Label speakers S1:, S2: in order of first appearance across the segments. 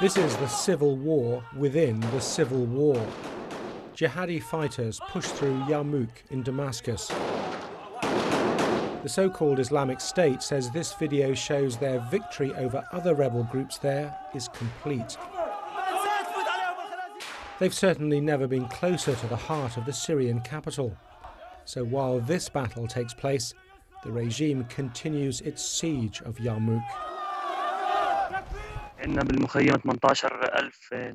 S1: This is the civil war within the civil war. Jihadi fighters push through Yarmouk in Damascus. The so called Islamic State says this video shows their victory over other rebel groups there is complete. They've certainly never been closer to the heart of the Syrian capital. So while this battle takes place, the regime continues its siege of Yarmouk.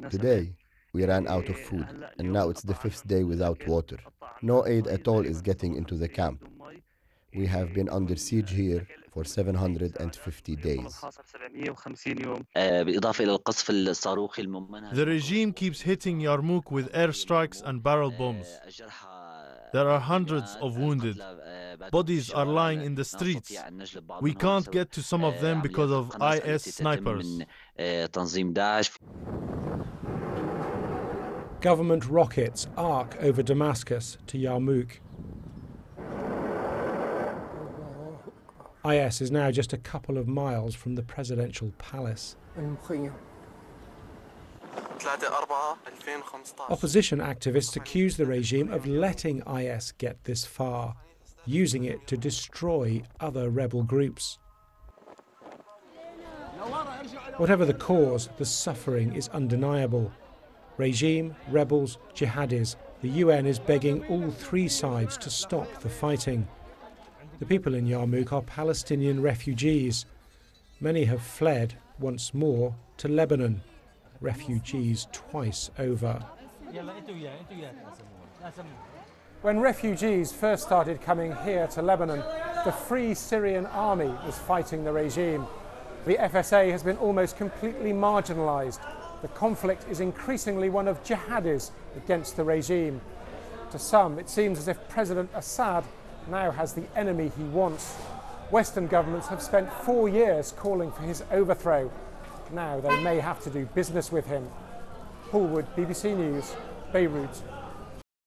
S2: Today, we ran out of food, and now it's the fifth day without water. No aid at all is getting into the camp. We have been under siege here for 750 days.
S3: The regime keeps hitting Yarmouk with airstrikes and barrel bombs. There are hundreds of wounded. Bodies are lying in the streets. We can't get to some of them because of IS snipers.
S1: Government rockets arc over Damascus to Yarmouk. IS is now just a couple of miles from the presidential palace. Opposition activists accuse the regime of letting IS get this far, using it to destroy other rebel groups. Whatever the cause, the suffering is undeniable. Regime, rebels, jihadis, the UN is begging all three sides to stop the fighting. The people in Yarmouk are Palestinian refugees. Many have fled once more to Lebanon, refugees twice over. When refugees first started coming here to Lebanon, the Free Syrian Army was fighting the regime. The FSA has been almost completely marginalised. The conflict is increasingly one of jihadis against the regime. To some, it seems as if President Assad now has the enemy he wants. Western governments have spent four years calling for his overthrow. Now they may have to do business with him. Paul Wood, BBC News, Beirut.